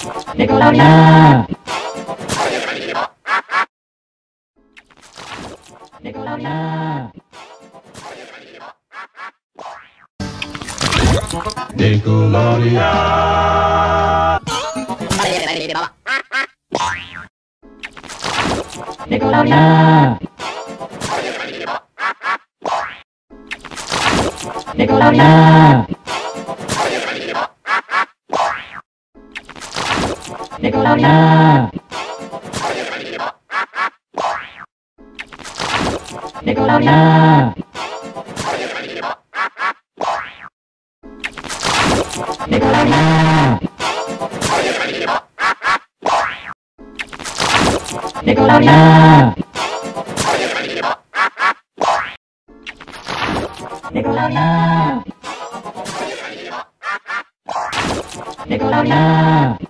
Nickelodeon. Nickelodeon. Nickelodeon. Nickelodeon. Nickelodeon. Dekornya. Dekornya. Dekornya. Dekornya. Dekornya. Dekornya.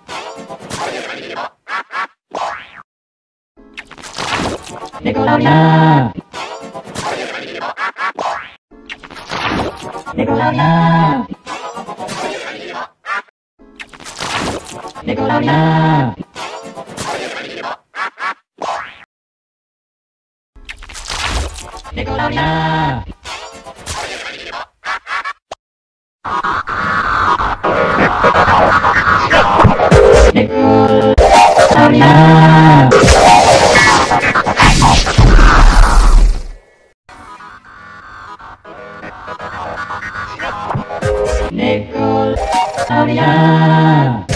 Nicolana. Nicolana. Nicolana. Nicolana. Nicole Aurea.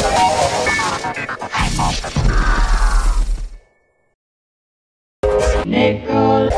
Nicole